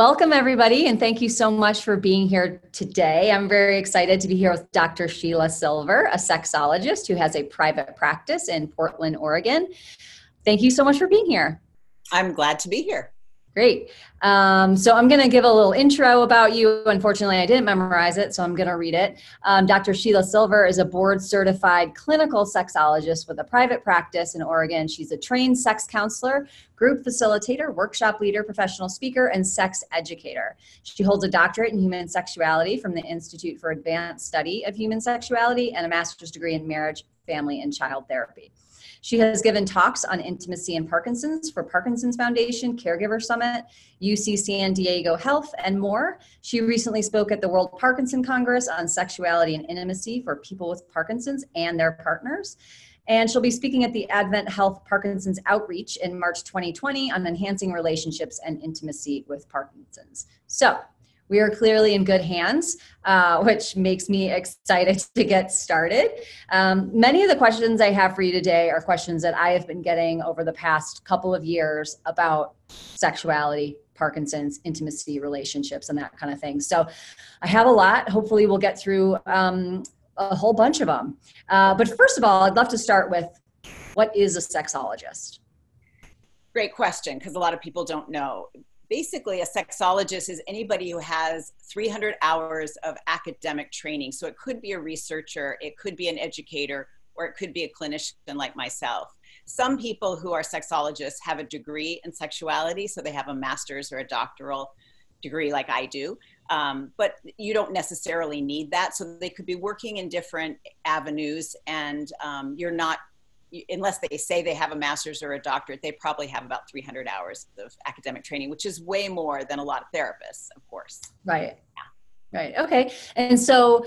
Welcome, everybody, and thank you so much for being here today. I'm very excited to be here with Dr. Sheila Silver, a sexologist who has a private practice in Portland, Oregon. Thank you so much for being here. I'm glad to be here. Great. Um, so I'm going to give a little intro about you. Unfortunately, I didn't memorize it, so I'm going to read it. Um, Dr. Sheila Silver is a board certified clinical sexologist with a private practice in Oregon. She's a trained sex counselor, group facilitator, workshop leader, professional speaker, and sex educator. She holds a doctorate in human sexuality from the Institute for Advanced Study of Human Sexuality and a master's degree in marriage, family, and child therapy. She has given talks on intimacy and Parkinson's for Parkinson's Foundation, Caregiver Summit, UC San Diego Health, and more. She recently spoke at the World Parkinson Congress on sexuality and intimacy for people with Parkinson's and their partners. And she'll be speaking at the Advent Health Parkinson's Outreach in March 2020 on enhancing relationships and intimacy with Parkinson's. So, we are clearly in good hands, uh, which makes me excited to get started. Um, many of the questions I have for you today are questions that I have been getting over the past couple of years about sexuality, Parkinson's, intimacy, relationships, and that kind of thing. So I have a lot. Hopefully, we'll get through um, a whole bunch of them. Uh, but first of all, I'd love to start with what is a sexologist? Great question, because a lot of people don't know basically a sexologist is anybody who has 300 hours of academic training. So it could be a researcher it could be an educator or it could be a clinician like myself. Some people who are sexologists have a degree in sexuality so they have a master's or a doctoral degree like i do. Um, but you don't necessarily need that. So they could be working in different avenues and um, you're not unless they say they have a master's or a doctorate, they probably have about 300 hours of academic training, which is way more than a lot of therapists, of course. Right. Yeah. Right. Okay. And so,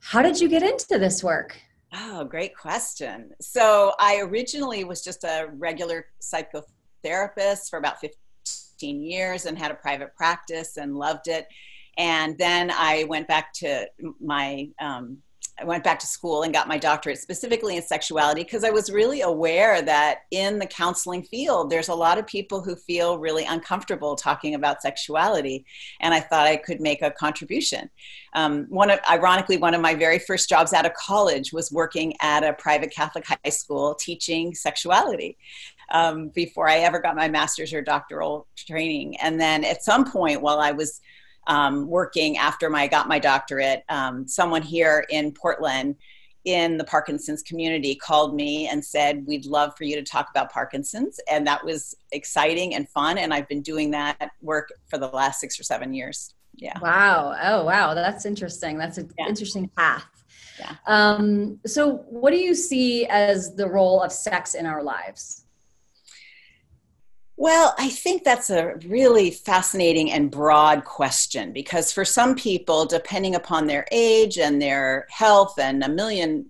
how did you get into this work? Oh, great question. So, I originally was just a regular psychotherapist for about 15 years and had a private practice and loved it. And then I went back to my um, I went back to school and got my doctorate specifically in sexuality because I was really aware that in the counseling field, there's a lot of people who feel really uncomfortable talking about sexuality. And I thought I could make a contribution. Um, one of, ironically, one of my very first jobs out of college was working at a private Catholic high school teaching sexuality. Um, before I ever got my master's or doctoral training. And then at some point while I was um, working after my, I got my doctorate, um, someone here in Portland in the Parkinson's community called me and said, We'd love for you to talk about Parkinson's. And that was exciting and fun. And I've been doing that work for the last six or seven years. Yeah. Wow. Oh, wow. That's interesting. That's an yeah. interesting path. Yeah. Um, so, what do you see as the role of sex in our lives? Well, I think that's a really fascinating and broad question because for some people, depending upon their age and their health and a million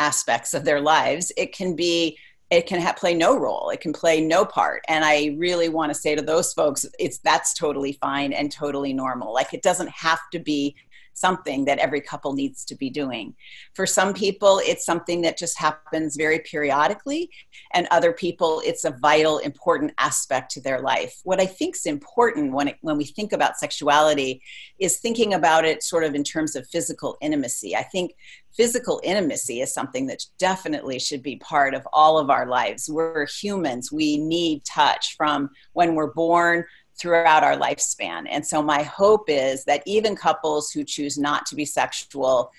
aspects of their lives, it can be it can ha- play no role. It can play no part. And i really want to say to those folks it's that's totally fine and totally normal. Like it doesn't have to be something that every couple needs to be doing. For some people, it's something that just happens very periodically, and other people, it's a vital, important aspect to their life. What I think is important when, it, when we think about sexuality is thinking about it sort of in terms of physical intimacy. I think physical intimacy is something that definitely should be part of all of our lives. We're humans, we need touch from when we're born throughout our lifespan. And so my hope is that even couples who choose not to be sexual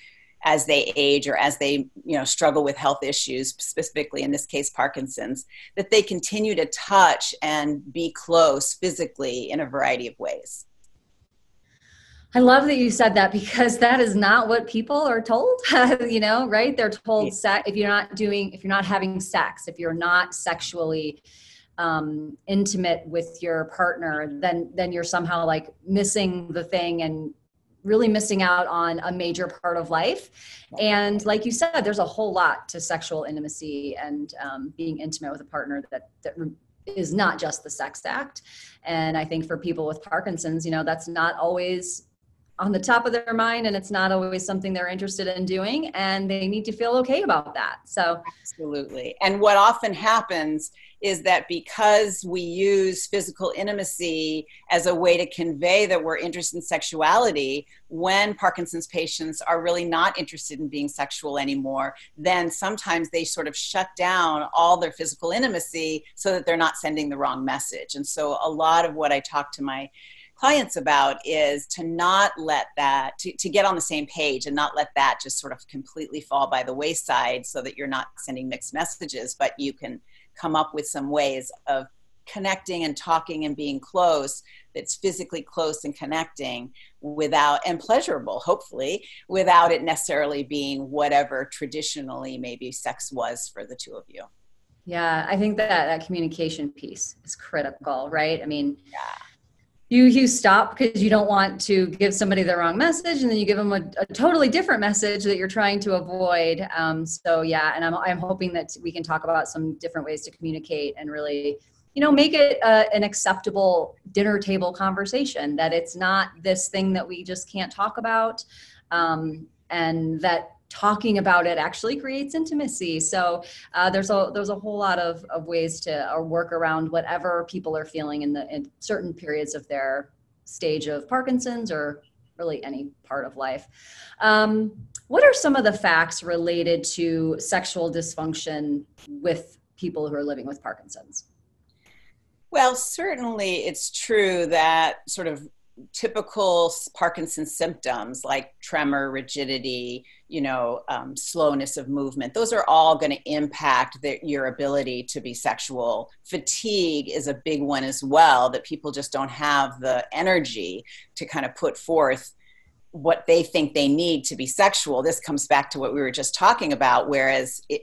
as they age or as they you know struggle with health issues specifically in this case parkinson's that they continue to touch and be close physically in a variety of ways I love that you said that because that is not what people are told, you know, right? They're told if you're not doing if you're not having sex, if you're not sexually um, intimate with your partner, then then you're somehow like missing the thing and really missing out on a major part of life. And like you said, there's a whole lot to sexual intimacy and um, being intimate with a partner that that is not just the sex act. And I think for people with Parkinson's, you know, that's not always on the top of their mind and it's not always something they're interested in doing and they need to feel okay about that so absolutely and what often happens is that because we use physical intimacy as a way to convey that we're interested in sexuality when parkinson's patients are really not interested in being sexual anymore then sometimes they sort of shut down all their physical intimacy so that they're not sending the wrong message. And so a lot of what i talk to my clients about is to not let that to, to get on the same page and not let that just sort of completely fall by the wayside so that you're not sending mixed messages but you can come up with some ways of connecting and talking and being close that's physically close and connecting without and pleasurable hopefully without it necessarily being whatever traditionally maybe sex was for the two of you. Yeah i think that that communication piece is critical right? I mean yeah you you stop because you don't want to give somebody the wrong message and then you give them a, a totally different message that you're trying to avoid. Um, so yeah and I'm, I'm hoping that we can talk about some different ways to communicate and really you know make it uh, an acceptable dinner table conversation that it's not this thing that we just can't talk about. Um, and that talking about it actually creates intimacy. So uh, there's a there's a whole lot of, of ways to or work around whatever people are feeling in the in certain periods of their stage of Parkinson's or really any part of life. Um, what are some of the facts related to sexual dysfunction with people who are living with Parkinson's? Well, certainly it's true that sort of typical Parkinson's symptoms like tremor, rigidity, you know, um, slowness of movement, those are all going to impact the, your ability to be sexual. Fatigue is a big one as well, that people just don't have the energy to kind of put forth what they think they need to be sexual. This comes back to what we were just talking about. Whereas, it,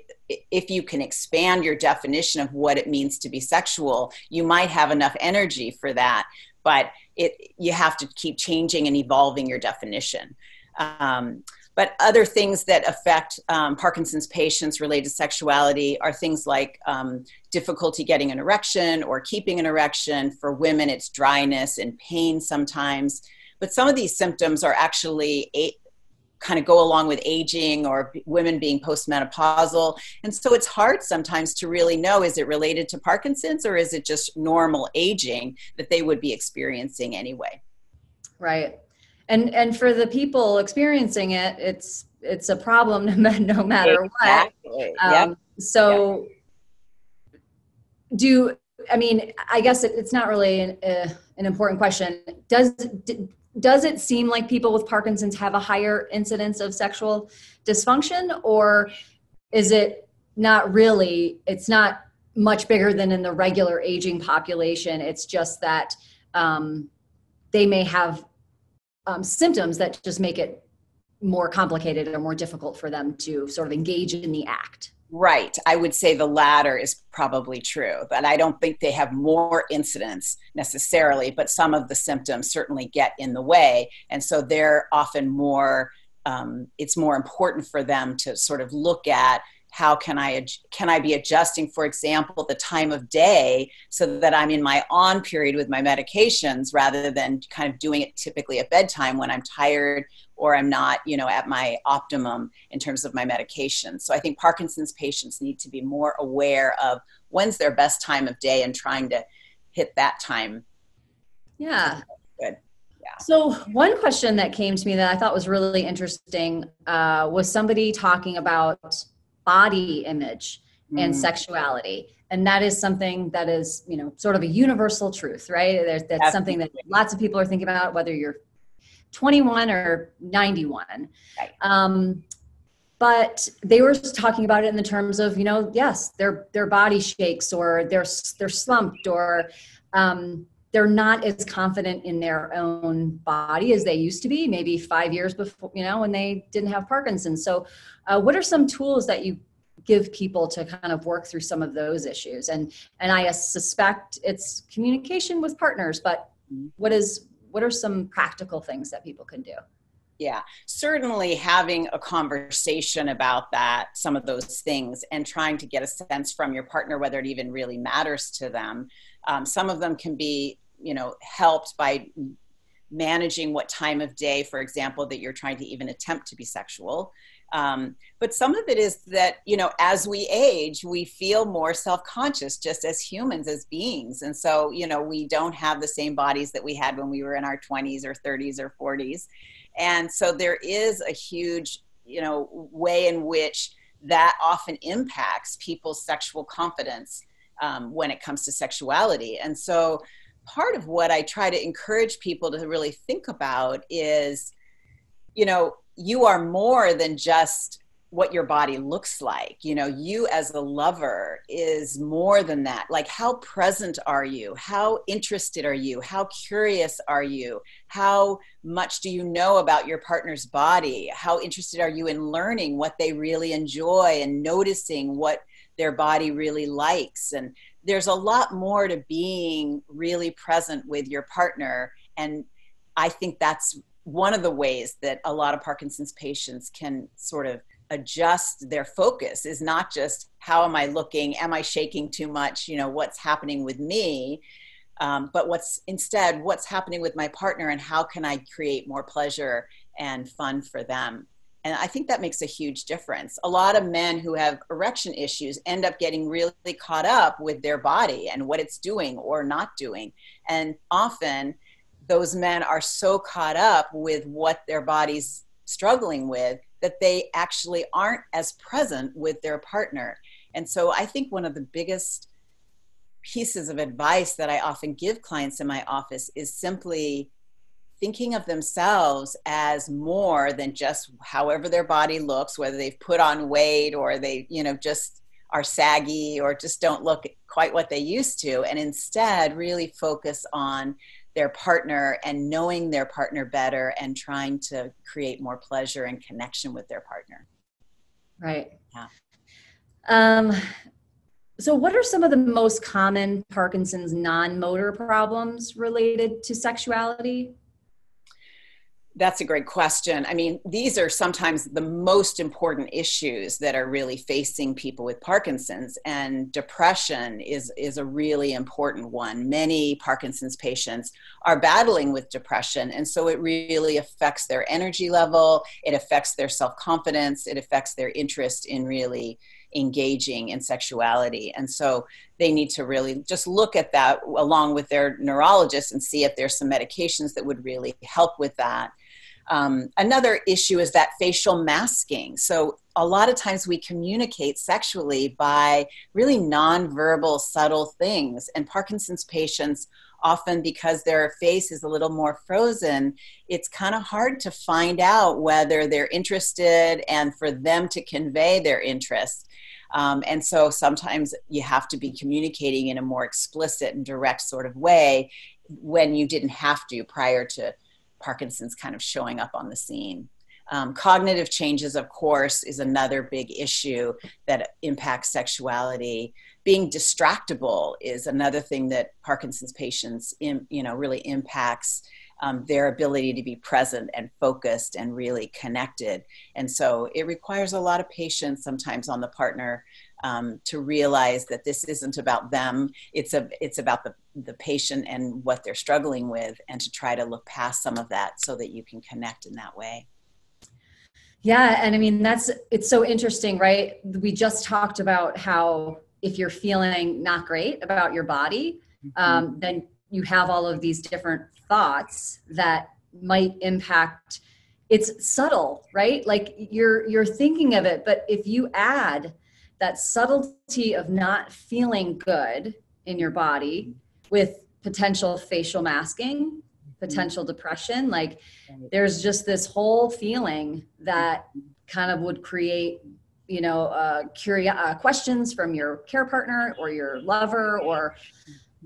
if you can expand your definition of what it means to be sexual, you might have enough energy for that. But it you have to keep changing and evolving your definition. Um, but other things that affect um, Parkinson's patients related to sexuality are things like um, difficulty getting an erection or keeping an erection. For women, it's dryness and pain sometimes. But some of these symptoms are actually kind of go along with aging or women being postmenopausal. And so it's hard sometimes to really know is it related to Parkinson's or is it just normal aging that they would be experiencing anyway? Right. And and for the people experiencing it, it's it's a problem no matter exactly. what. Um, So do I mean, I guess it, it's not really an, uh, an important question. Does does it seem like people with Parkinson's have a higher incidence of sexual dysfunction, or is it not really? It's not much bigger than in the regular aging population. It's just that um, they may have um, symptoms that just make it more complicated or more difficult for them to sort of engage in the act. Right. I would say the latter is probably true, but I don't think they have more incidents necessarily, but some of the symptoms certainly get in the way. And so they're often more, um, it's more important for them to sort of look at how can I can I be adjusting, for example, the time of day so that I'm in my on period with my medications rather than kind of doing it typically at bedtime when I'm tired or I'm not, you know, at my optimum in terms of my medication. So I think Parkinson's patients need to be more aware of when's their best time of day and trying to hit that time. Yeah. Good. Yeah. So one question that came to me that I thought was really interesting uh, was somebody talking about body image and mm. sexuality and that is something that is you know sort of a universal truth right There's, that's Absolutely. something that lots of people are thinking about whether you're 21 or 91 right. um, but they were talking about it in the terms of you know yes their their body shakes or they're they're slumped or um, they're not as confident in their own body as they used to be maybe five years before you know when they didn't have parkinson's. So uh, what are some tools that you give people to kind of work through some of those issues? And and i suspect it's communication with partners but what is what are some practical things that people can do? Yeah certainly having a conversation about that some of those things and trying to get a sense from your partner whether it even really matters to them. Um, some of them can be you know helped by managing what time of day, for example, that you're trying to even attempt to be sexual. Um, but some of it is that, you know, as we age, we feel more self conscious just as humans, as beings. And so, you know, we don't have the same bodies that we had when we were in our 20s or 30s or 40s. And so there is a huge, you know, way in which that often impacts people's sexual confidence um, when it comes to sexuality. And so, part of what I try to encourage people to really think about is, you know, you are more than just what your body looks like. You know, you as a lover is more than that. Like, how present are you? How interested are you? How curious are you? How much do you know about your partner's body? How interested are you in learning what they really enjoy and noticing what their body really likes? And there's a lot more to being really present with your partner. And I think that's one of the ways that a lot of Parkinson's patients can sort of adjust their focus is not just how am I looking, am I shaking too much, you know, what's happening with me, um, but what's instead what's happening with my partner and how can I create more pleasure and fun for them. And I think that makes a huge difference. A lot of men who have erection issues end up getting really caught up with their body and what it's doing or not doing. And often those men are so caught up with what their body's struggling with that they actually aren't as present with their partner. And so I think one of the biggest pieces of advice that I often give clients in my office is simply thinking of themselves as more than just however their body looks, whether they've put on weight or they, you know, just are saggy or just don't look quite what they used to, and instead really focus on their partner and knowing their partner better and trying to create more pleasure and connection with their partner. Right. Yeah. Um, so, what are some of the most common Parkinson's non motor problems related to sexuality? That's a great question. I mean, these are sometimes the most important issues that are really facing people with Parkinson's, and depression is, is a really important one. Many Parkinson's patients are battling with depression, and so it really affects their energy level, it affects their self confidence, it affects their interest in really engaging in sexuality. And so they need to really just look at that along with their neurologist and see if there's some medications that would really help with that. Um, another issue is that facial masking. So, a lot of times we communicate sexually by really nonverbal, subtle things. And Parkinson's patients, often because their face is a little more frozen, it's kind of hard to find out whether they're interested and for them to convey their interest. Um, and so sometimes you have to be communicating in a more explicit and direct sort of way when you didn't have to prior to Parkinson's kind of showing up on the scene. Um, cognitive changes, of course, is another big issue that impacts sexuality. Being distractible is another thing that Parkinson's patients, in, you know, really impacts um, their ability to be present and focused and really connected. And so it requires a lot of patience sometimes on the partner um, to realize that this isn't about them. It's a it's about the the patient and what they're struggling with, and to try to look past some of that so that you can connect in that way. Yeah, and I mean that's it's so interesting, right? We just talked about how if you're feeling not great about your body, mm-hmm. um, then you have all of these different thoughts that might impact it's subtle right like you're you're thinking of it but if you add that subtlety of not feeling good in your body with potential facial masking potential depression like there's just this whole feeling that kind of would create you know uh, curious uh, questions from your care partner or your lover or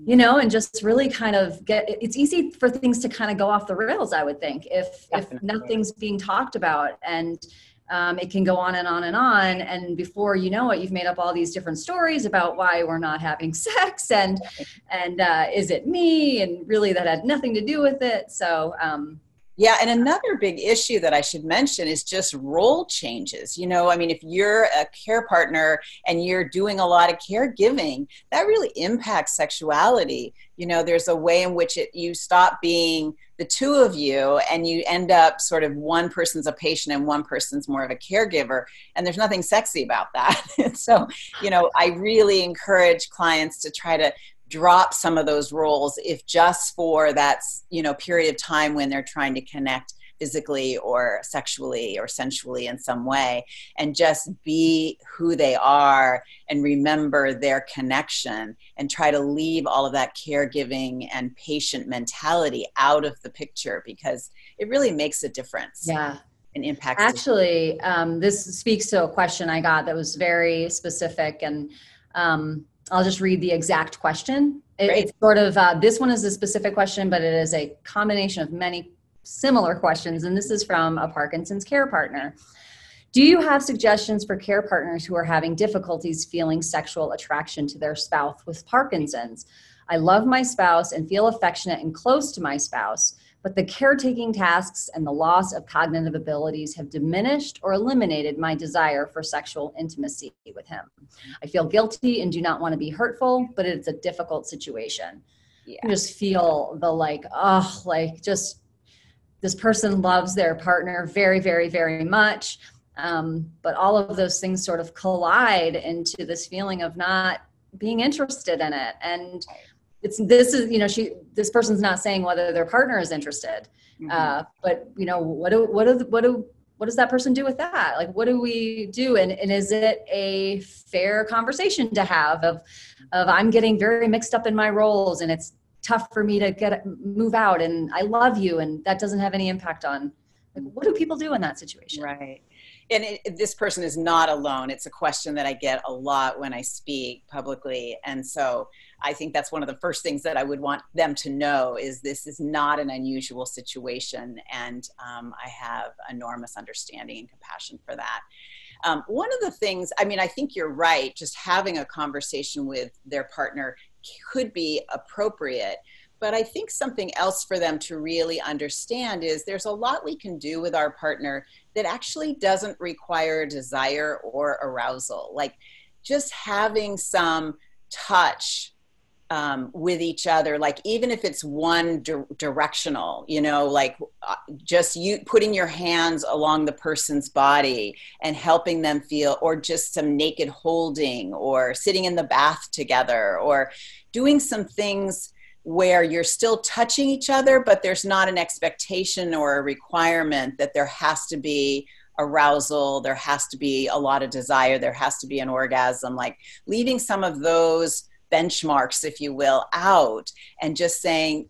you know and just really kind of get it's easy for things to kind of go off the rails i would think if Definitely. if nothing's being talked about and um, it can go on and on and on and before you know it you've made up all these different stories about why we're not having sex and and uh, is it me and really that had nothing to do with it so um, yeah, and another big issue that I should mention is just role changes. You know, I mean, if you're a care partner and you're doing a lot of caregiving, that really impacts sexuality. You know, there's a way in which it you stop being the two of you and you end up sort of one person's a patient and one person's more of a caregiver and there's nothing sexy about that. So you know i really encourage clients to try to drop some of those roles if just for that you know period of time when they're trying to connect physically or sexually or sensually in some way and just be who they are and remember their connection and try to leave all of that caregiving and patient mentality out of the picture because it really makes a difference yeah. and impact actually um, this speaks to a question i got that was very specific and um, i'll just read the exact question. It, it's sort of uh, this one is a specific question but it is a combination of many similar questions, and this is from a Parkinson's care partner. Do you have suggestions for care partners who are having difficulties feeling sexual attraction to their spouse with Parkinson's? I love my spouse and feel affectionate and close to my spouse, but the caretaking tasks and the loss of cognitive abilities have diminished or eliminated my desire for sexual intimacy with him. I feel guilty and do not want to be hurtful, but it's a difficult situation. Yeah. I just feel the like, oh, like just this person loves their partner very, very, very much. Um, but all of those things sort of collide into this feeling of not being interested in it. And it's this is you know she this person's not saying whether their partner is interested, mm-hmm. uh, but you know what do what do what do what does that person do with that? Like, what do we do? And, and is it a fair conversation to have of, of I'm getting very mixed up in my roles and it's tough for me to get move out and I love you and that doesn't have any impact on like what do people do in that situation? Right. And it, this person is not alone. It's a question that I get a lot when I speak publicly. And so I think that's one of the first things that I would want them to know is this is not an unusual situation. And um, I have enormous understanding and compassion for that. Um, one of the things, I mean, I think you're right, just having a conversation with their partner could be appropriate. But I think something else for them to really understand is there's a lot we can do with our partner that actually doesn't require desire or arousal. Like just having some touch um, with each other like even if it's one di- directional you know like uh, just you putting your hands along the person's body and helping them feel or just some naked holding or sitting in the bath together or doing some things where you're still touching each other but there's not an expectation or a requirement that there has to be arousal there has to be a lot of desire there has to be an orgasm like leaving some of those benchmarks, if you will, out and just saying,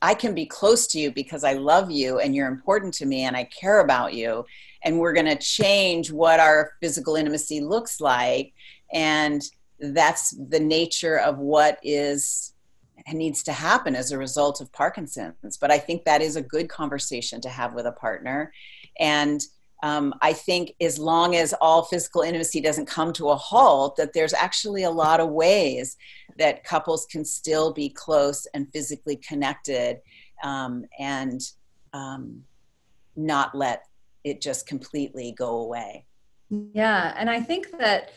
I can be close to you because I love you and you're important to me and I care about you. And we're going to change what our physical intimacy looks like. And that's the nature of what is needs to happen as a result of Parkinson's. But I think that is a good conversation to have with a partner. And um, I think as long as all physical intimacy doesn't come to a halt, that there's actually a lot of ways that couples can still be close and physically connected um, and um, not let it just completely go away. Yeah, and I think that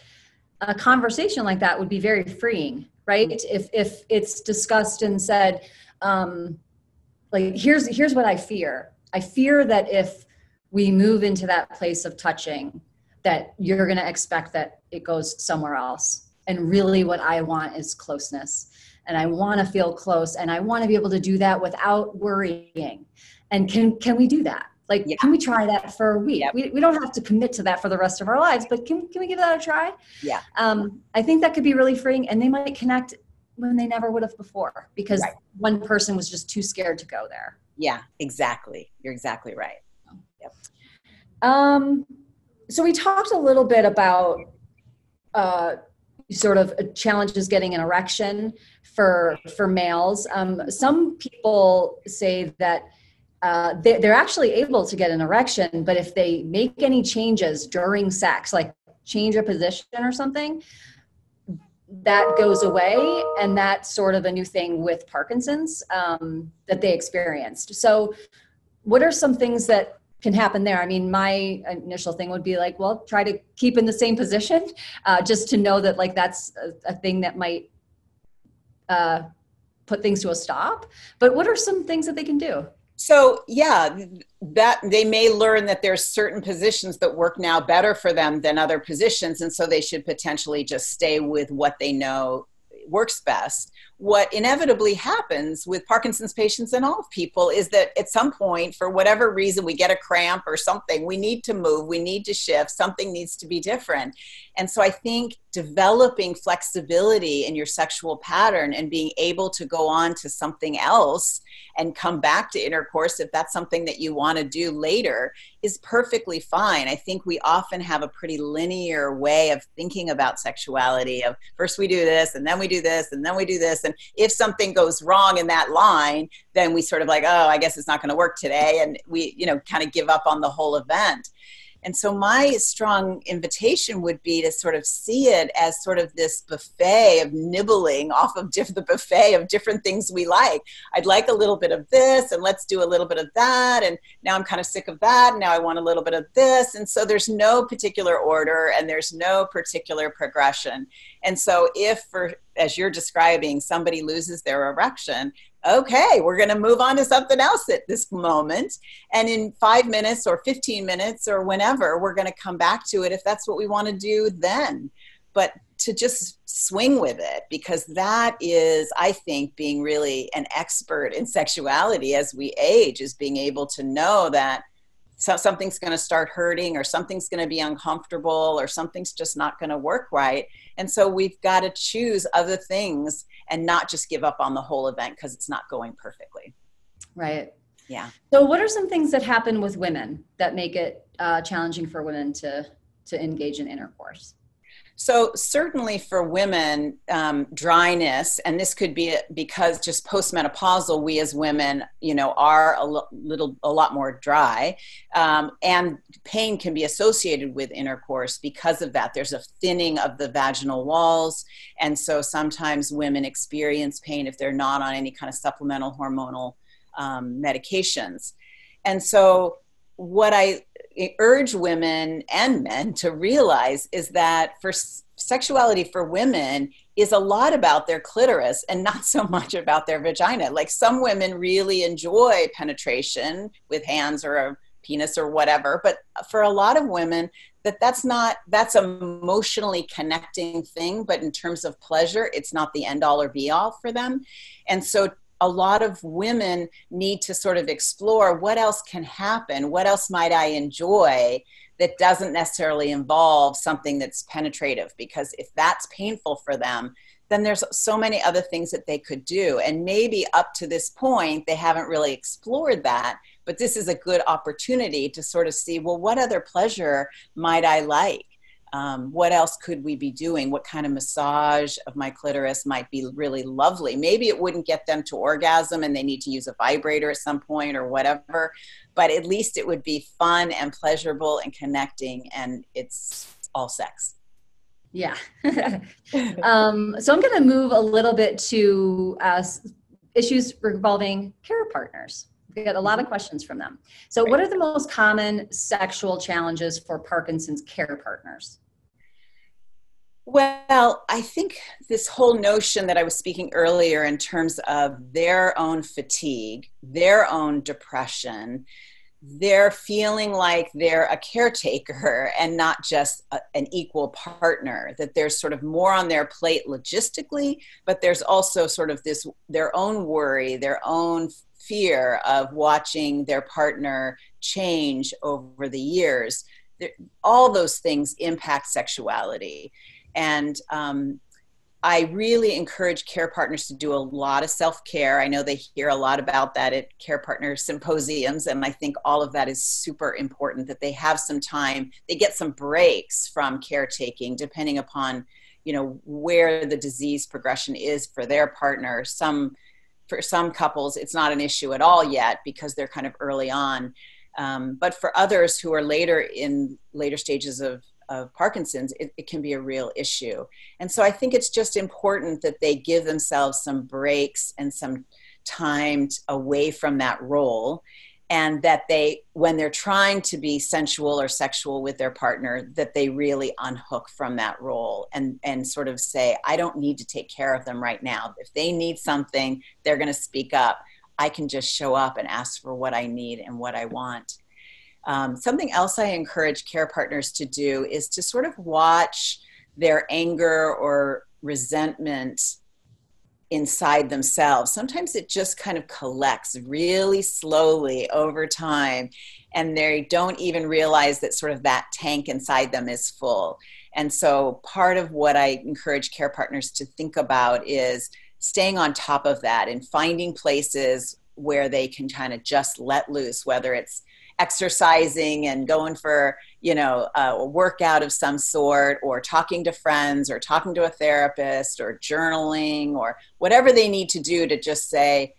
a conversation like that would be very freeing, right? If if it's discussed and said, um, like here's here's what I fear. I fear that if we move into that place of touching that you're going to expect that it goes somewhere else. And really what i want is closeness. And i want to feel close and i want to be able to do that without worrying. And can can we do that? Like yeah. can we try that for a week? We, we don't have to commit to that for the rest of our lives but can, can we give that a try? Yeah. Um, i think that could be really freeing and they might connect when they never would have before because right. one person was just too scared to go there. Yeah exactly. You're exactly right um, so we talked a little bit about uh, sort of challenges getting an erection for for males. Um, some people say that uh, they, they're actually able to get an erection, but if they make any changes during sex, like change a position or something, that goes away and that's sort of a new thing with parkinson's um, that they experienced so what are some things that can happen there. I mean, my initial thing would be like, well, try to keep in the same position, uh, just to know that like that's a, a thing that might uh, put things to a stop. But what are some things that they can do? So, yeah, that they may learn that there's certain positions that work now better for them than other positions and so they should potentially just stay with what they know works best what inevitably happens with Parkinson's patients and all people is that at some point, for whatever reason, we get a cramp or something, we need to move, we need to shift, something needs to be different. And so I think developing flexibility in your sexual pattern and being able to go on to something else and come back to intercourse if that's something that you want to do later is perfectly fine. I think we often have a pretty linear way of thinking about sexuality of first we do this and then we do this and then we do this and if something goes wrong in that line then we sort of like oh I guess it's not going to work today and we you know kind of give up on the whole event. And so, my strong invitation would be to sort of see it as sort of this buffet of nibbling off of diff- the buffet of different things we like. I'd like a little bit of this, and let's do a little bit of that. And now I'm kind of sick of that. And now I want a little bit of this. And so, there's no particular order and there's no particular progression. And so, if for as you're describing, somebody loses their erection, okay, we're going to move on to something else at this moment. And in five minutes or 15 minutes or whenever, we're going to come back to it if that's what we want to do then. But to just swing with it, because that is, I think, being really an expert in sexuality as we age, is being able to know that so something's going to start hurting or something's going to be uncomfortable or something's just not going to work right and so we've got to choose other things and not just give up on the whole event because it's not going perfectly. Right. Yeah. So what are some things that happen with women that make it uh, challenging for women to to engage in intercourse so certainly for women, um, dryness, and this could be because just postmenopausal, we as women, you know, are a little, a lot more dry, um, and pain can be associated with intercourse because of that. There's a thinning of the vaginal walls, and so sometimes women experience pain if they're not on any kind of supplemental hormonal um, medications, and so what I urge women and men to realize is that for sexuality for women is a lot about their clitoris and not so much about their vagina. Like some women really enjoy penetration with hands or a penis or whatever, but for a lot of women that that's not that's emotionally connecting thing, but in terms of pleasure, it's not the end all or be all for them. And so a lot of women need to sort of explore what else can happen, what else might I enjoy that doesn't necessarily involve something that's penetrative because if that's painful for them then there's so many other things that they could do. And maybe up to this point they haven't really explored that but this is a good opportunity to sort of see well what other pleasure might i like um, what else could we be doing? What kind of massage of my clitoris might be really lovely? Maybe it wouldn't get them to orgasm and they need to use a vibrator at some point or whatever, but at least it would be fun and pleasurable and connecting, and it's all sex. Yeah. um, so I'm going to move a little bit to uh, issues revolving care partners. Get a lot of mm-hmm. questions from them. So, what are the most common sexual challenges for Parkinson's care partners? Well, I think this whole notion that I was speaking earlier in terms of their own fatigue, their own depression, they're feeling like they're a caretaker and not just a, an equal partner, that there's sort of more on their plate logistically, but there's also sort of this their own worry, their own fear of watching their partner change over the years. All those things impact sexuality. And um, I really encourage care partners to do a lot of self care. I know they hear a lot about that at care partner symposiums, and I think all of that is super important that they have some time, they get some breaks from caretaking, depending upon you know where the disease progression is for their partner some for some couples it's not an issue at all yet because they're kind of early on um, but for others who are later in later stages of of Parkinson's, it, it, can be a real issue. And so I think it's just important that they give themselves some breaks and some time away from that role. And that they, when they're trying to be sensual or sexual with their partner, that they really unhook from that role and, and sort of say, I don't need to take care of them right now. If they need something, they're going to speak up. I can just show up and ask for what I need and what I want. Um, something else I encourage care partners to do is to sort of watch their anger or resentment inside themselves. Sometimes it just kind of collects really slowly over time, and they don't even realize that sort of that tank inside them is full. And so, part of what I encourage care partners to think about is staying on top of that and finding places where they can kind of just let loose, whether it's exercising and going for you know a workout of some sort or talking to friends or talking to a therapist or journaling or whatever they need to do to just say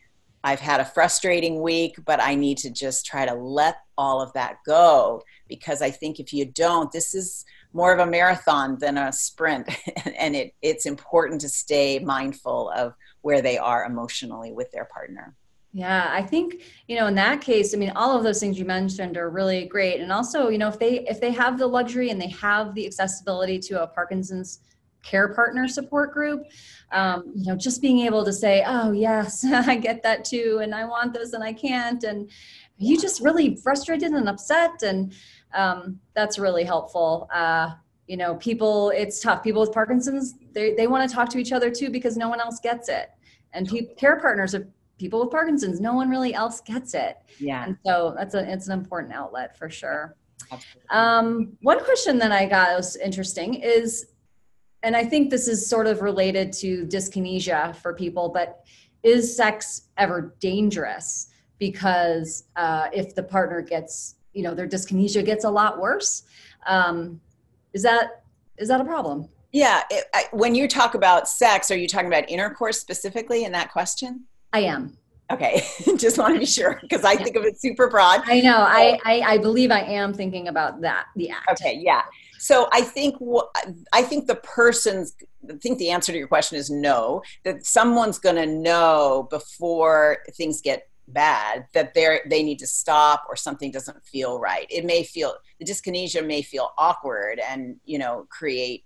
i've had a frustrating week but i need to just try to let all of that go. Because i think if you don't this is more of a marathon than a sprint. And it, it's important to stay mindful of where they are emotionally with their partner yeah, I think, you know, in that case, I mean, all of those things you mentioned are really great. And also, you know, if they if they have the luxury and they have the accessibility to a Parkinson's care partner support group, um, you know, just being able to say, oh yes, I get that too, and I want this and I can't, and you just really frustrated and upset, and um, that's really helpful. Uh, you know, people, it's tough. People with Parkinson's, they, they want to talk to each other too because no one else gets it. And pe- care partners are people with Parkinson's, no one really else gets it. Yeah. And so that's a it's an important outlet for sure. Um, one question that I got was interesting is, and I think this is sort of related to dyskinesia for people, but is sex ever dangerous? Because uh, if the partner gets, you know, their dyskinesia gets a lot worse, um, is that is that a problem? Yeah. It, I, when you talk about sex, are you talking about intercourse specifically in that question? I am. Okay, just want to be sure because I yeah. think of it super broad. I know. I, oh. I, I believe I am thinking about that. The act. Okay. Yeah. So I think I think the person's. I think the answer to your question is no. That someone's going to know before things get bad that they they need to stop or something doesn't feel right. It may feel the dyskinesia may feel awkward and you know create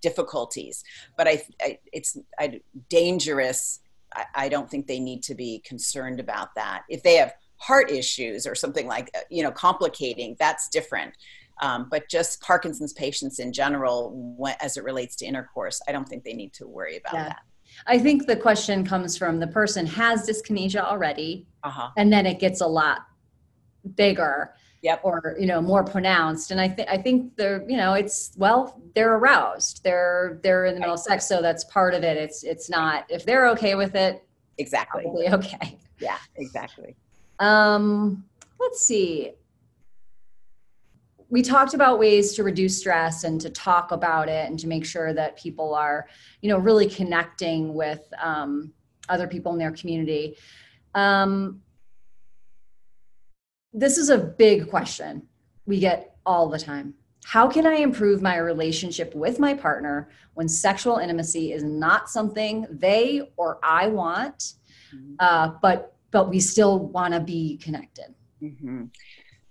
difficulties, but I, I it's I, dangerous I, I don't think they need to be concerned about that. If they have heart issues or something like uh, you know complicating, that's different. Um, but just Parkinson's patients in general, as it relates to intercourse, I don't think they need to worry about yeah. that. I think the question comes from the person has dyskinesia already, uh-huh. and then it gets a lot bigger yep. or you know more pronounced. And i think i think they're you know it's well they're aroused. They're they're in the middle of sex so that's part of it. It's it's not if they're okay with it exactly. okay. Yeah exactly. Um let's see. We talked about ways to reduce stress and to talk about it and to make sure that people are you know really connecting with um, other people in their community. Um, this is a big question we get all the time. How can I improve my relationship with my partner when sexual intimacy is not something they or I want, mm-hmm. uh, but but we still want to be connected? Mm-hmm.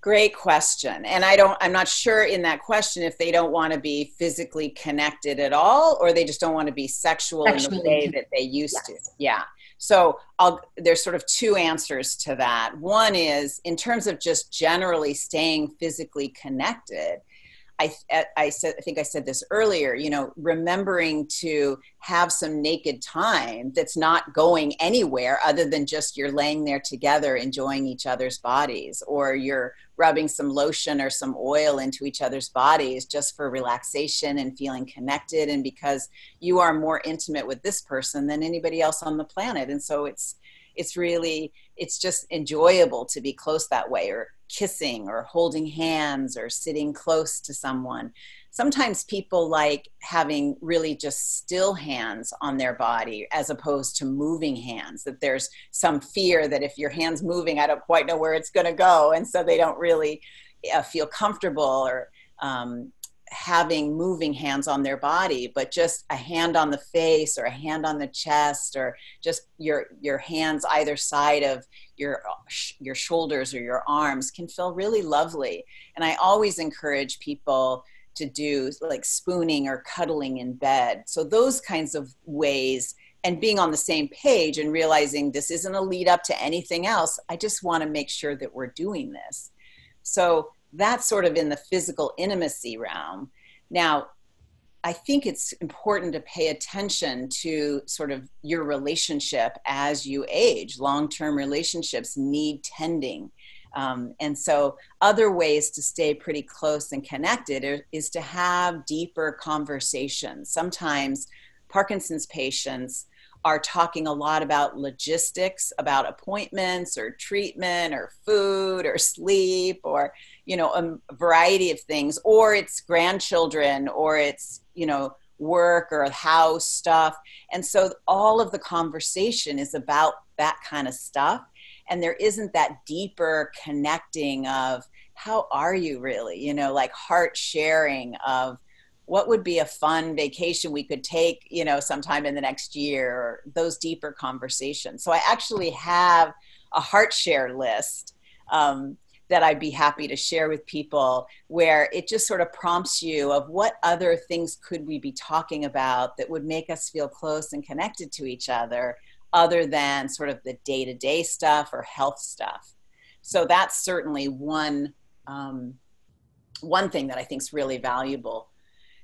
Great question. And I don't, I'm not sure in that question if they don't want to be physically connected at all or they just don't want to be sexual Sexually. in the way that they used yes. to. Yeah. So I'll, there's sort of two answers to that. One is in terms of just generally staying physically connected. I, I said I think I said this earlier. You know, remembering to have some naked time that's not going anywhere other than just you're laying there together enjoying each other's bodies, or you're rubbing some lotion or some oil into each other's bodies just for relaxation and feeling connected, and because you are more intimate with this person than anybody else on the planet, and so it's it's really it's just enjoyable to be close that way or kissing or holding hands or sitting close to someone. Sometimes people like having really just still hands on their body as opposed to moving hands that there's some fear that if your hands moving i don't quite know where it's going to go. And so they don't really uh, feel comfortable or um, having moving hands on their body but just a hand on the face or a hand on the chest or just your your hands either side of your your shoulders or your arms can feel really lovely and i always encourage people to do like spooning or cuddling in bed so those kinds of ways and being on the same page and realizing this isn't a lead up to anything else. I just want to make sure that we're doing this. So that's sort of in the physical intimacy realm. Now, I think it's important to pay attention to sort of your relationship as you age. Long term relationships need tending. Um, and so, other ways to stay pretty close and connected is to have deeper conversations. Sometimes Parkinson's patients are talking a lot about logistics, about appointments or treatment or food or sleep or, you know, a variety of things, or it's grandchildren or it's, you know, work or house stuff. And so all of the conversation is about that kind of stuff. And there isn't that deeper connecting of how are you really, you know, like heart sharing of, what would be a fun vacation we could take you know sometime in the next year or those deeper conversations so i actually have a heart share list um, that i'd be happy to share with people where it just sort of prompts you of what other things could we be talking about that would make us feel close and connected to each other other than sort of the day-to-day stuff or health stuff so that's certainly one um, one thing that i think is really valuable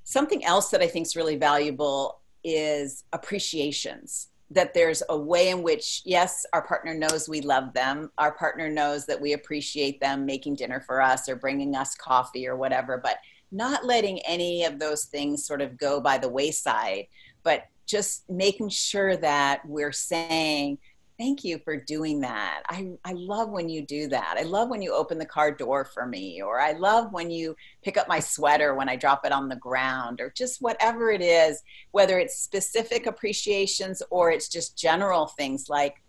Something else that I think is really valuable is appreciations. That there's a way in which, yes, our partner knows we love them. Our partner knows that we appreciate them making dinner for us or bringing us coffee or whatever, but not letting any of those things sort of go by the wayside, but just making sure that we're saying, thank you for doing that. I, I love when you do that. I love when you open the car door for me, or I love when you pick up my sweater when I drop it on the ground, or just whatever it is, whether it's specific appreciations or it's just general things like,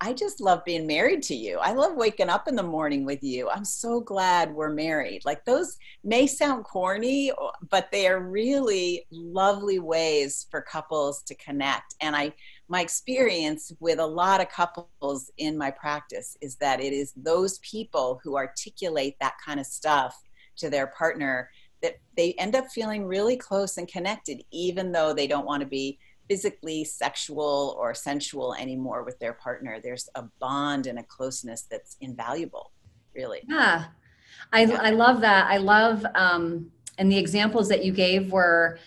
I just love being married to you. I love waking up in the morning with you. I'm so glad we're married. Like those may sound corny, but they are really lovely ways for couples to connect. And I my experience with a lot of couples in my practice is that it is those people who articulate that kind of stuff to their partner that they end up feeling really close and connected, even though they don't want to be physically sexual or sensual anymore with their partner. There's a bond and a closeness that's invaluable, really. Yeah. I, yeah. I love that. I love, um, and the examples that you gave were,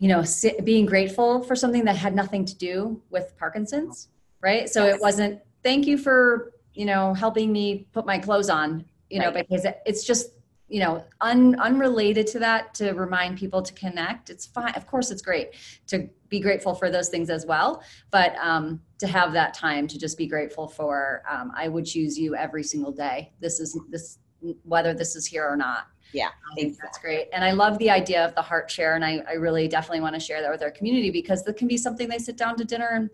you know being grateful for something that had nothing to do with parkinson's right? So yes. it wasn't thank you for you know helping me put my clothes on you know because it's just you know un, unrelated to that to remind people to connect it's fine of course it's great to be grateful for those things as well but um, to have that time to just be grateful for um, i would choose you every single day. This is this whether this is here or not yeah I think that's great and i love the idea of the heart share and I, I really definitely want to share that with our community because that can be something they sit down to dinner and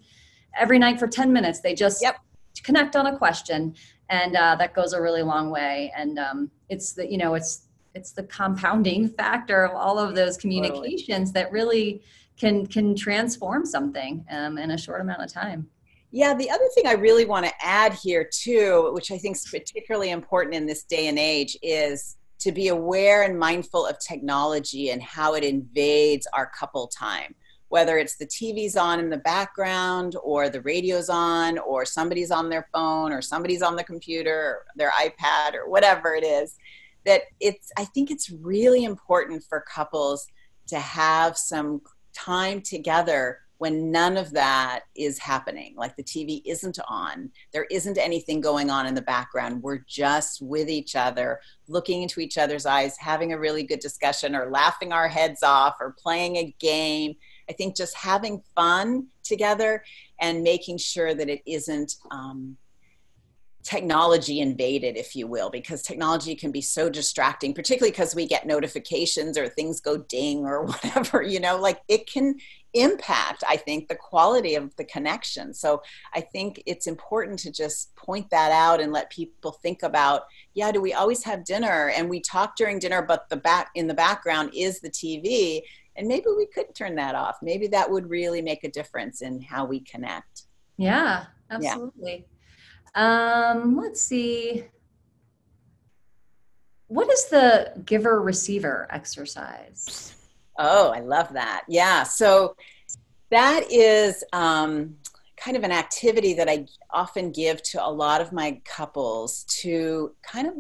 every night for 10 minutes they just yep. connect on a question and uh, that goes a really long way and um, it's the you know it's it's the compounding factor of all of those communications totally. that really can can transform something um, in a short amount of time yeah, the other thing I really want to add here too, which I think is particularly important in this day and age, is to be aware and mindful of technology and how it invades our couple time. Whether it's the TV's on in the background or the radio's on or somebody's on their phone or somebody's on the computer or their iPad or whatever it is that it's I think it's really important for couples to have some time together when none of that is happening like the tv isn't on there isn't anything going on in the background. We're just with each other looking into each other's eyes having a really good discussion or laughing our heads off or playing a game. I think just having fun together and making sure that it isn't um, technology invaded, if you will, because technology can be so distracting, particularly because we get notifications or things go ding or whatever, you know, like it can impact, I think, the quality of the connection. So I think it's important to just point that out and let people think about, yeah, do we always have dinner? And we talk during dinner, but the back in the background is the TV. And maybe we could turn that off. Maybe that would really make a difference in how we connect. Yeah, absolutely. Yeah. Um, let's see. What is the giver receiver exercise? Oh, I love that. Yeah. So That is um, kind of an activity that I often give to a lot of my couples to kind of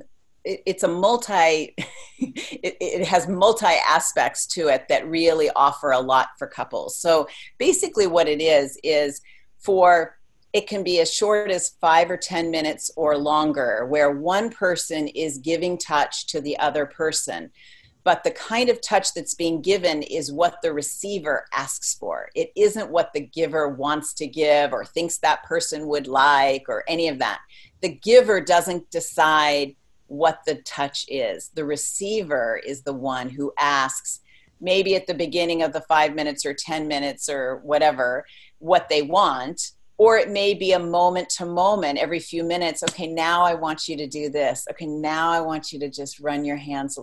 it's a multi it, it, has multi aspects to it that really offer a lot for couples so basically what it is is for it can be as short as five or ten minutes or longer where one person is giving touch to the other person but the kind of touch that's being given is what the receiver asks for. It isn't what the giver wants to give or thinks that person would like or any of that. The giver doesn't decide what the touch is. The receiver is the one who asks, maybe at the beginning of the five minutes or 10 minutes or whatever, what they want. Or it may be a moment to moment every few minutes. Okay, now I want you to do this. Okay, now I want you to just run your hands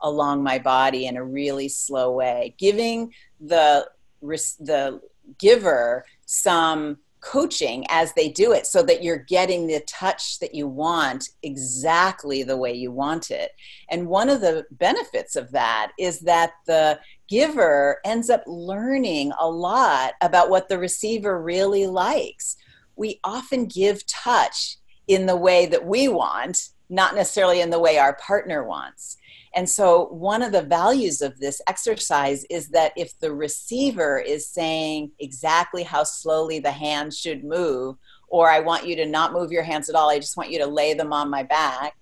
along my body in a really slow way, giving the the giver some coaching as they do it so that you're getting the touch that you want exactly the way you want it. And one of the benefits of that is that the giver ends up learning a lot about what the receiver really likes. We often give touch in the way that we want, not necessarily in the way our partner wants. And so, one of the values of this exercise is that if the receiver is saying exactly how slowly the hands should move, or I want you to not move your hands at all, I just want you to lay them on my back,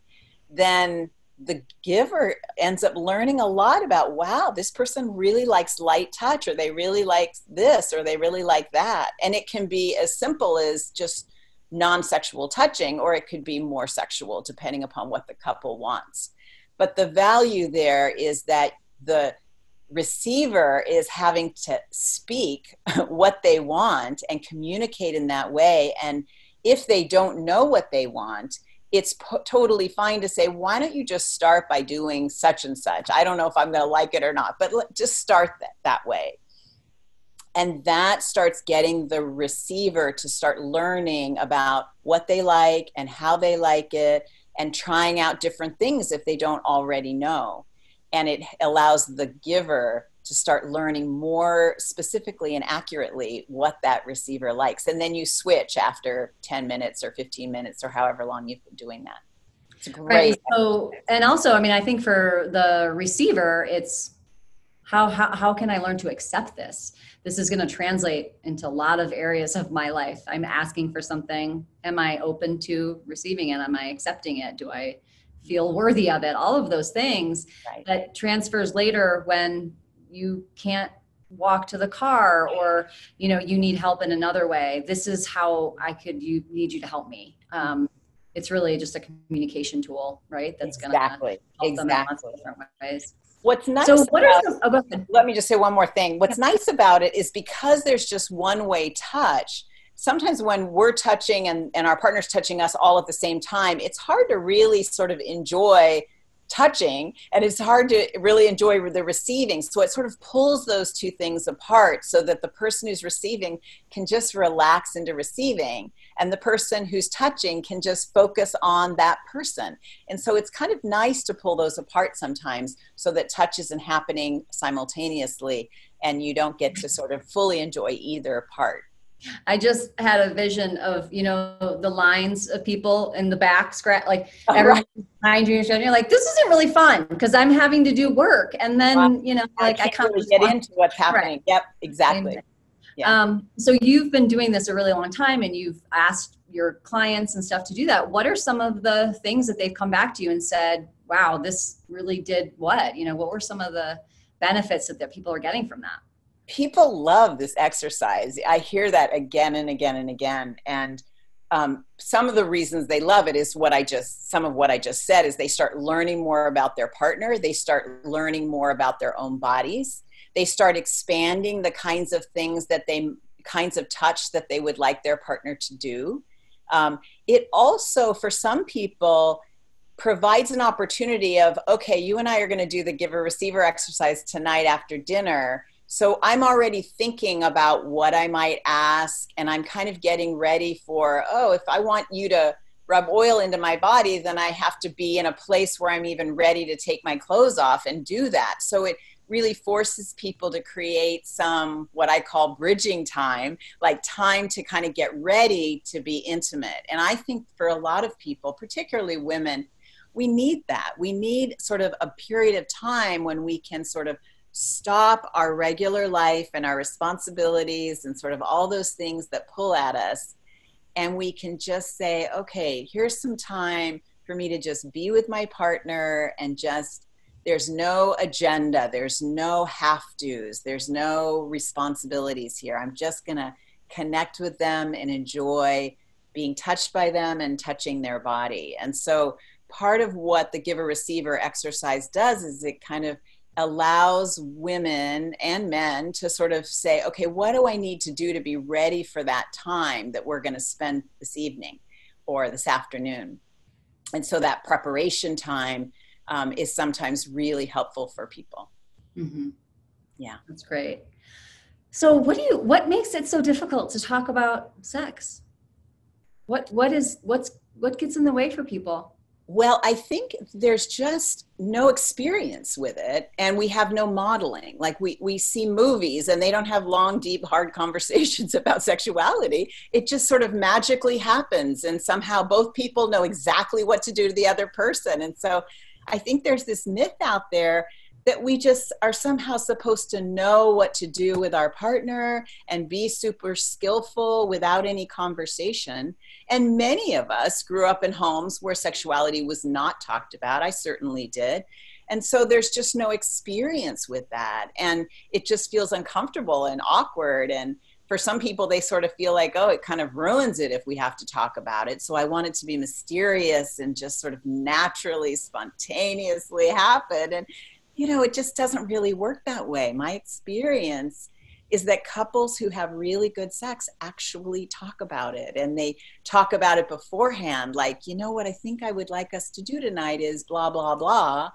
then the giver ends up learning a lot about wow this person really likes light touch or they really like this or they really like that and it can be as simple as just non-sexual touching or it could be more sexual depending upon what the couple wants but the value there is that the receiver is having to speak what they want and communicate in that way. And if they don't know what they want, it's totally fine to say, why don't you just start by doing such and such? I don't know if I'm going to like it or not, but let, just start that, that way. And that starts getting the receiver to start learning about what they like and how they like it and trying out different things if they don't already know. And it allows the giver to start learning more specifically and accurately what that receiver likes. And then you switch after 10 minutes or 15 minutes or however long you've been doing that. It's great. Right. So, and also, I mean, I think for the receiver, it's how, how, how can I learn to accept this? this is going to translate into a lot of areas of my life. I'm asking for something. Am I open to receiving it? Am I accepting it? Do I feel worthy of it? All of those things right. that transfers later when you can't walk to the car or you know you need help in another way this is how i could you need you to help me um, it's really just a communication tool right that's exactly. going to help exactly. them in different ways What's nice so what about, are some, oh, let me just say one more thing. What's nice about it is because there's just one way touch, sometimes when we're touching and, and our partner's touching us all at the same time, it's hard to really sort of enjoy touching and it's hard to really enjoy the receiving. So it sort of pulls those two things apart so that the person who's receiving can just relax into receiving and the person who's touching can just focus on that person. And so it's kind of nice to pull those apart sometimes so that touch isn't happening simultaneously and you don't get to sort of fully enjoy either part I just had a vision of you know the lines of people in the back, scratch like oh, everyone behind you, and you're like, this isn't really fun because I'm having to do work, and then wow. you know, like I, I can't really get into what's happening. Right. Yep, exactly. Yeah. Um, so you've been doing this a really long time, and you've asked your clients and stuff to do that. What are some of the things that they've come back to you and said, "Wow, this really did what?" You know, what were some of the benefits that, that people are getting from that? People love this exercise. I hear that again and again and again. And um, some of the reasons they love it is what I just, some of what I just said is they start learning more about their partner. They start learning more about their own bodies. They start expanding the kinds of things that they, kinds of touch that they would like their partner to do. Um, it also, for some people, provides an opportunity of, okay, you and I are going to do the giver receiver exercise tonight after dinner so I'm already thinking about what I might ask, and I'm kind of getting ready for, oh, if I want you to rub oil into my body, then I have to be in a place where I'm even ready to take my clothes off and do that. So it really forces people to create some what I call bridging time, like time to kind of get ready to be intimate. And I think for a lot of people, particularly women, we need that. We need sort of a period of time when we can sort of stop our regular life and our responsibilities and sort of all those things that pull at us. And we can just say, okay, here's some time for me to just be with my partner and just, there's no agenda, there's no have do's, there's no responsibilities here. I'm just going to connect with them and enjoy being touched by them and touching their body. And so, part of what the giver receiver exercise does is it kind of allows women and men to sort of say, okay, what do I need to do to be ready for that time that we're going to spend this evening or this afternoon? And so that preparation time um, is sometimes really helpful for people. Mm-hmm. Yeah, that's great. So, what do you? What makes it so difficult to talk about sex? What what is what's what gets in the way for people? Well, I think there's just no experience with it, and we have no modeling. Like we we see movies, and they don't have long, deep, hard conversations about sexuality. It just sort of magically happens, and somehow both people know exactly what to do to the other person. And so, I think there's this myth out there that we just are somehow supposed to know what to do with our partner and be super skillful without any conversation. And many of us grew up in homes where sexuality was not talked about. I certainly did. And so there's just no experience with that. And it just feels uncomfortable and awkward. And for some people, they sort of feel like, oh, it kind of ruins it if we have to talk about it. So I want it to be mysterious and just sort of naturally, spontaneously happen. And you know, it just doesn't really work that way. My experience is that couples who have really good sex actually talk about it and they talk about it beforehand like you know what i think i would like us to do tonight is blah blah blah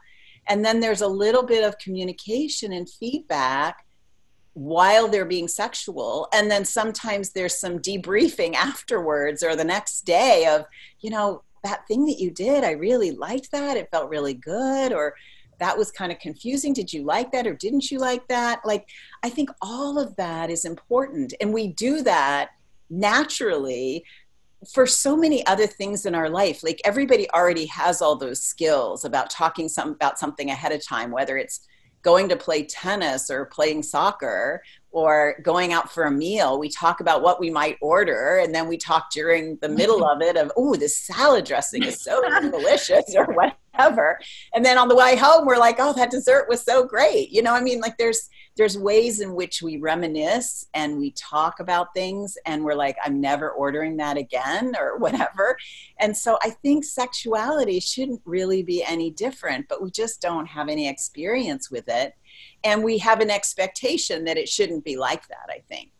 and then there's a little bit of communication and feedback while they're being sexual and then sometimes there's some debriefing afterwards or the next day of you know that thing that you did i really liked that it felt really good or that was kind of confusing. Did you like that or didn't you like that? Like, I think all of that is important. And we do that naturally for so many other things in our life like everybody already has all those skills about talking some about something ahead of time whether it's going to play tennis or playing soccer or going out for a meal we talk about what we might order and then we talk during the middle of it of oh this salad dressing is so delicious or what ever. And then on the way home we're like oh that dessert was so great. You know i mean like there's there's ways in which we reminisce and we talk about things and we're like i'm never ordering that again or whatever. And so i think sexuality shouldn't really be any different but we just don't have any experience with it. And we have an expectation that it shouldn't be like that i think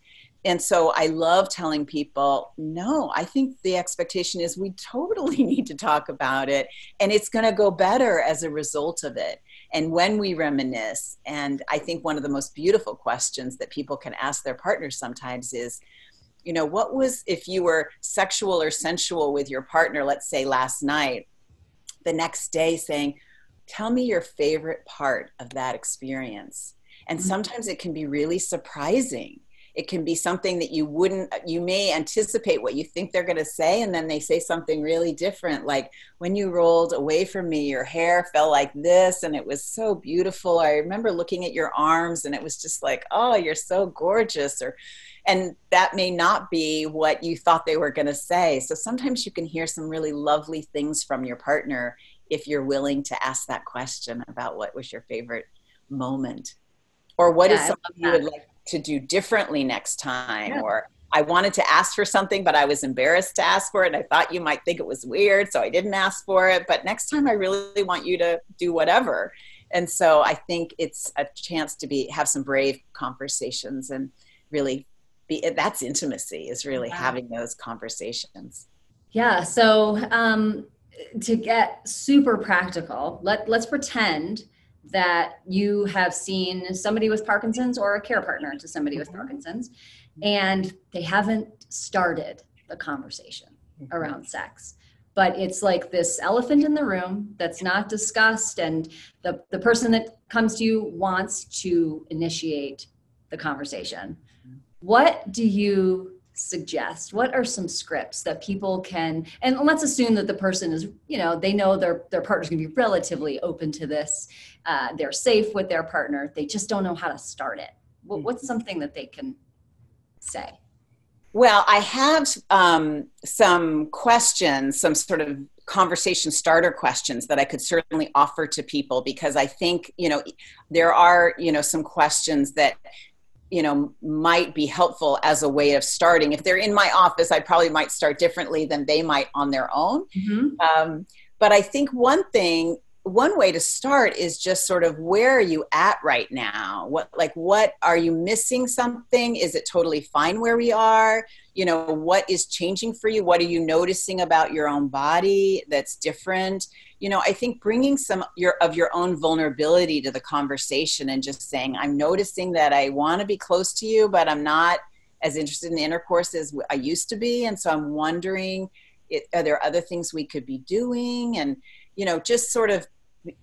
and so I love telling people, no, I think the expectation is we totally need to talk about it and it's going to go better as a result of it. And when we reminisce, and I think one of the most beautiful questions that people can ask their partners sometimes is, you know, what was if you were sexual or sensual with your partner, let's say last night, the next day saying, tell me your favorite part of that experience. And mm-hmm. sometimes it can be really surprising it can be something that you wouldn't uh, you may anticipate what you think they're going to say and then they say something really different like when you rolled away from me your hair fell like this and it was so beautiful. I remember looking at your arms and it was just like oh you're so gorgeous or and that may not be what you thought they were going to say. So sometimes you can hear some really lovely things from your partner if you're willing to ask that question about what was your favorite moment or what yeah, is something you would like to do differently next time yeah. or I wanted to ask for something, but I was embarrassed to ask for it. And I thought you might think it was weird, so I didn't ask for it. But next time, I really want you to do whatever. And so I think it's a chance to be have some brave conversations and really be. That's intimacy is really wow. having those conversations. Yeah. So um, to get super practical, let let's pretend that you have seen somebody with Parkinson's or a care partner to somebody with mm-hmm. Parkinson's, and they haven't started the conversation mm-hmm. around sex. but it's like this elephant in the room that's not discussed and the, the person that comes to you wants to initiate the conversation what do you suggest? What are some scripts that people can and let's assume that the person is you know they know their their partner's going to be relatively open to this uh, they're safe with their partner they just don't know how to start it. What, what's something that they can say? Well, I have um, some questions, some sort of conversation starter questions that I could certainly offer to people because I think, you know, there are, you know, some questions that, you know, might be helpful as a way of starting. If they're in my office, I probably might start differently than they might on their own. Mm-hmm. Um, but I think one thing one way to start is just sort of where are you at right now what like what are you missing something is it totally fine where we are you know what is changing for you what are you noticing about your own body that's different you know i think bringing some your of your own vulnerability to the conversation and just saying i'm noticing that i want to be close to you but i'm not as interested in intercourse as i used to be and so i'm wondering it, are there other things we could be doing? And you know just sort of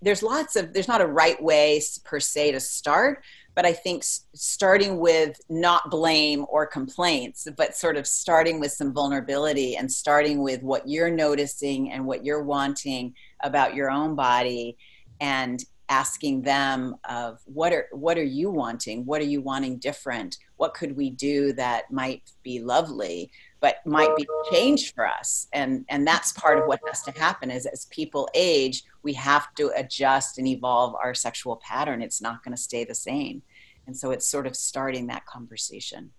there's lots of there's not a right way per se to start but i think starting with not blame or complaints but sort of starting with some vulnerability and starting with what you're noticing and what you're wanting about your own body and asking them of what are what are you wanting? What are you wanting different? What could we do that might be lovely but might be changed for us? And and that's part of what has to happen is as people age we have to adjust and evolve our sexual pattern. It's not going to stay the same. And so it's sort of starting that conversation.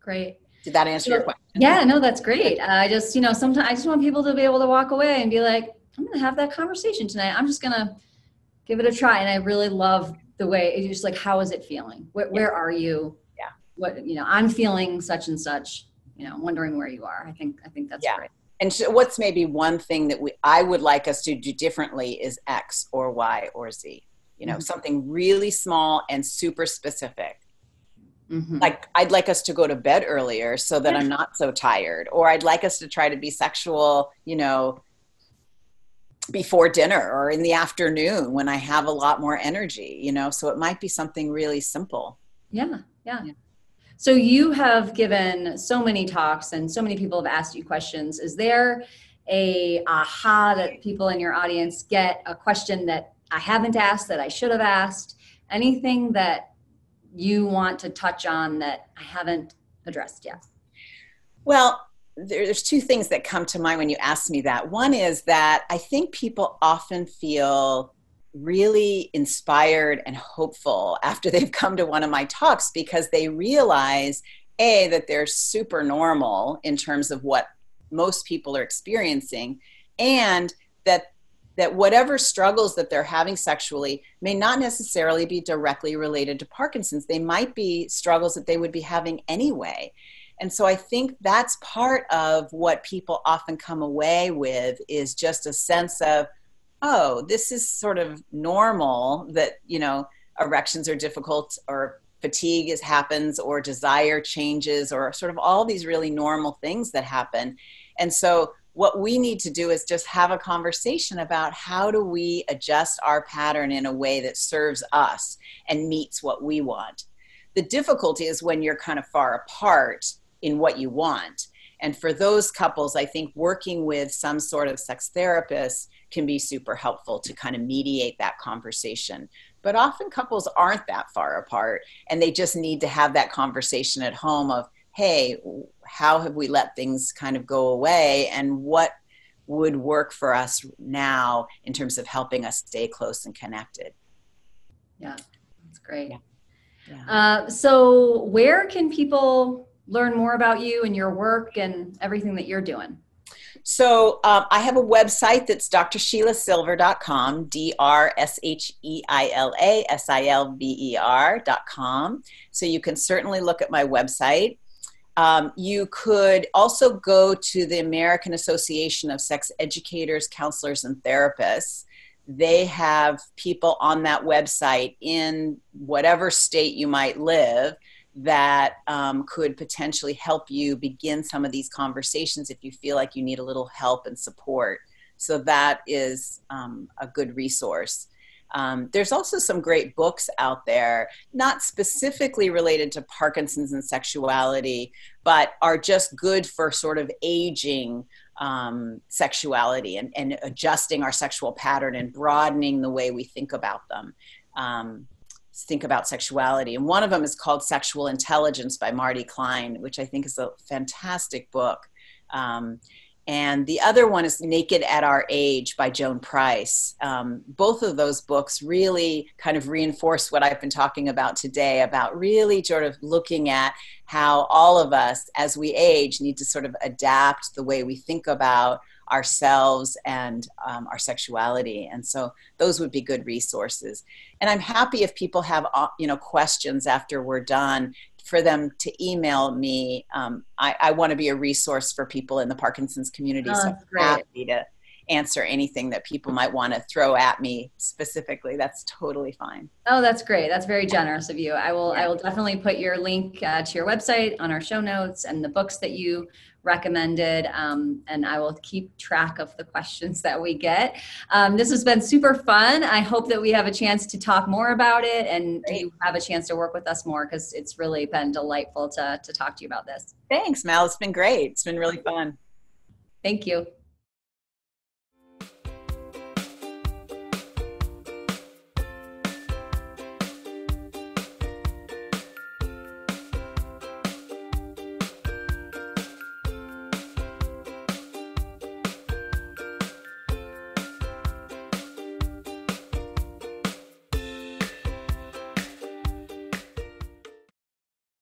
Great. Did that answer so, your question? yeah no that's great. Uh, i just you know sometimes i just want people to be able to walk away and be like i'm going to have that conversation tonight. I'm just going to give it a try and i really love the way it's just like how is it feeling? Where, where are you? Yeah. What you know i'm feeling such and such you know wondering where you are. I think i think that's yeah. great. And so what's maybe one thing that we i would like us to do differently is x or y or z. You know mm-hmm. something really small and super specific. Mm-hmm. like i'd like us to go to bed earlier so that i'm not so tired or i'd like us to try to be sexual you know before dinner or in the afternoon when i have a lot more energy you know so it might be something really simple yeah, yeah. yeah. So you have given so many talks and so many people have asked you questions. Is there a aha that people in your audience get a question that I haven't asked that I should have asked? Anything that you want to touch on that I haven't addressed yet? Well, there's two things that come to mind when you ask me that. One is that I think people often feel really inspired and hopeful after they've come to one of my talks because they realize a that they're super normal in terms of what most people are experiencing and that that whatever struggles that they're having sexually may not necessarily be directly related to Parkinson's they might be struggles that they would be having anyway and so i think that's part of what people often come away with is just a sense of oh, this is sort of normal that, you know, erections are difficult or fatigue is happens or desire changes or sort of all these really normal things that happen. And so what we need to do is just have a conversation about how do we adjust our pattern in a way that serves us and meets what we want. The difficulty is when you're kind of far apart in what you want. And for those couples, I think working with some sort of sex therapist can be super helpful to kind of mediate that conversation. But often couples aren't that far apart and they just need to have that conversation at home of, hey, how have we let things kind of go away and what would work for us now in terms of helping us stay close and connected. Yeah, that's great. Yeah. Yeah. Uh, so, where can people learn more about you and your work and everything that you're doing? So um, I have a website that's drsheila.silver.com, D R S H E I L A S I L V E R.com. So you can certainly look at my website. Um, you could also go to the American Association of Sex Educators, Counselors, and Therapists. They have people on that website in whatever state you might live that um, could potentially help you begin some of these conversations if you feel like you need a little help and support. So that is um, a good resource. Um, there's also some great books out there, not specifically related to Parkinson's and sexuality, but are just good for sort of aging um, sexuality and, and adjusting our sexual pattern and broadening the way we think about them. Think about sexuality. And one of them is called Sexual Intelligence by Marty Klein, which I think is a fantastic book. Um, and the other one is Naked at Our Age by Joan Price. Um, both of those books really kind of reinforce what I've been talking about today about really sort of looking at how all of us, as we age, need to sort of adapt the way we think about ourselves and um, our sexuality. And so those would be good resources. And I'm happy if people have uh, you know questions after we're done for them to email me. Um, I, I want to be a resource for people in the Parkinson's community. Oh, so I'm happy to answer anything that people might want to throw at me specifically that's totally fine oh that's great that's very generous of you i will yeah. i will definitely put your link uh, to your website on our show notes and the books that you recommended um, and i will keep track of the questions that we get. Um, this has been super fun. I hope that we have a chance to talk more about it and great. you have a chance to work with us more because it's really been delightful to, to talk to you about this. Thanks mal it's been great. It's been really fun. Thank you